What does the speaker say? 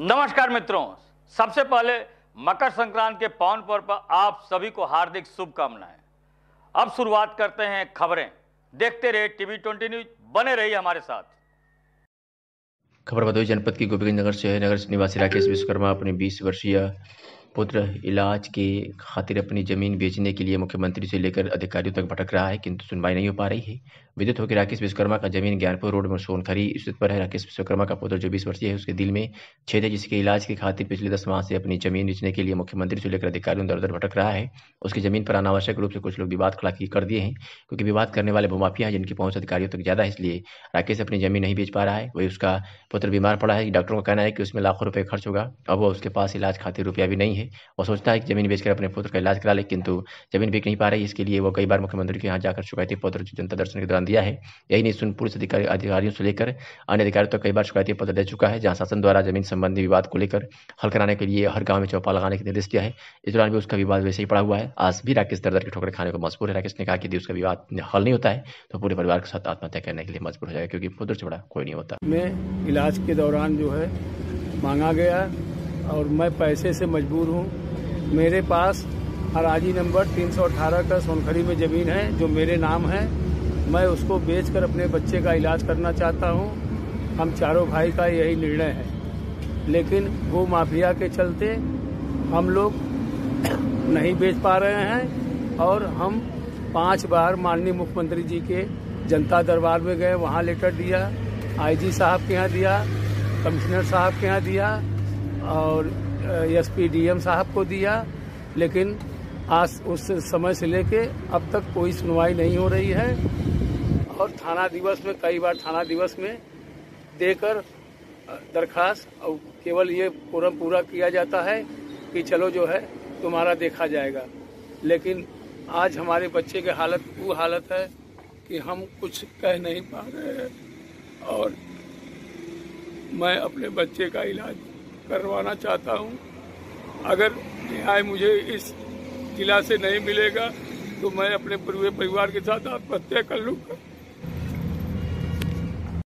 नमस्कार मित्रों। सबसे पहले मकर संक्रांति के पावन पर्व पर आप सभी को हार्दिक शुभकामनाएँ। अब शुरुआत करते हैं खबरें। देखते रहे टीवी ट्वेंटी न्यूज़। बने रहिए हमारे साथ। खबर भदोही जनपद की गोपीगंज नगर शहर नगर निवासी राकेश विश्वकर्मा अपने 20 वर्षीय पुत्र इलाज के खातिर अपनी ज़मीन बेचने के लिए मुख्यमंत्री से लेकर अधिकारियों तक भटक रहा है, किंतु सुनवाई नहीं हो पा रही है। विदित हो कि राकेश विश्वकर्मा का ज़मीन ज्ञानपुर रोड में सोनखरी स्थित पर है। राकेश विश्वकर्मा का पुत्र जो बीस वर्षीय है, उसके दिल में छेद है, जिसके इलाज के खातिर पिछले दस माह से अपनी ज़मीन बेचने के लिए मुख्यमंत्री से लेकर अधिकारियों दर दर भटक रहा है। उसकी ज़मीन पर अनावश्यक रूप से कुछ लोग विवाद खड़ा कर दिए हैं, क्योंकि विवाद करने वाले भूमाफिया हैं, जिनकी पहुँच अधिकारियों तक ज़्यादा है, इसलिए राकेश अपनी ज़मीन नहीं बेच पा रहा है। वही उसका पुत्र बीमार पड़ा है। डॉक्टरों का कहना है कि उसमें लाखों रुपये खर्च होगा, अब वो उसके पास इलाज खातिर रुपया भी नहीं है। वो सोचता है कि ज़मीन बेचकर अपने पुत्र का इलाज करा ले, किंतु ज़मीन बेच नहीं पा रही, इसके लिए वो कई बार मुख्यमंत्री के यहाँ जाकर शिकायती पत्र जनता दर्शन के दौरान दिया है। यही नहीं, सुन, पुलिस अधिकारी, अधिकारियों से लेकर अन्य अधिकारियों तक कई बार शिकायती पत्र दे चुका है, जहाँ शासन द्वारा ज़मीन संबंधी विवाद को लेकर हल कराने के लिए हर गाँव में चौपा लगाने के निर्देश दिया है। इस दौरान भी उसका विवाद वैसे ही पड़ा हुआ है। आज भी राकेश दर के ठोकर खाने को मजबूर है। राकेश ने कहा कि यदि उसका विवाद हल नहीं होता है तो पूरे परिवार के साथ आत्महत्या करने के लिए मजबूर हो जाएगा, क्योंकि पुत्र से बड़ा कोई नहीं होता। में इलाज के दौरान जो है मांगा गया और मैं पैसे से मजबूर हूँ। मेरे पास अराजी नंबर 318 का सोनखड़ी में ज़मीन है, जो मेरे नाम है। मैं उसको बेचकर अपने बच्चे का इलाज करना चाहता हूँ। हम चारों भाई का यही निर्णय है। लेकिन वो माफिया के चलते हम लोग नहीं बेच पा रहे हैं और हम पाँच बार माननीय मुख्यमंत्री जी के जनता दरबार में गए, वहाँ लेटर दिया, आईजी साहब के यहाँ दिया, कमिश्नर साहब के यहाँ दिया और एसपी डीएम साहब को दिया, लेकिन आज उस समय से लेके अब तक कोई सुनवाई नहीं हो रही है। और थाना दिवस में, कई बार थाना दिवस में देकर दरखास्त, और केवल ये पूरा पूरा किया जाता है कि चलो जो है, तुम्हारा देखा जाएगा। लेकिन आज हमारे बच्चे की हालत, वो हालत है कि हम कुछ कह नहीं पा रहे हैं। और मैं अपने बच्चे का इलाज करवाना चाहता हूँ। अगर न्याय मुझे इस जिला से नहीं मिलेगा तो मैं अपने पूरे परिवार के साथ आत्महत्या कर लूँगा।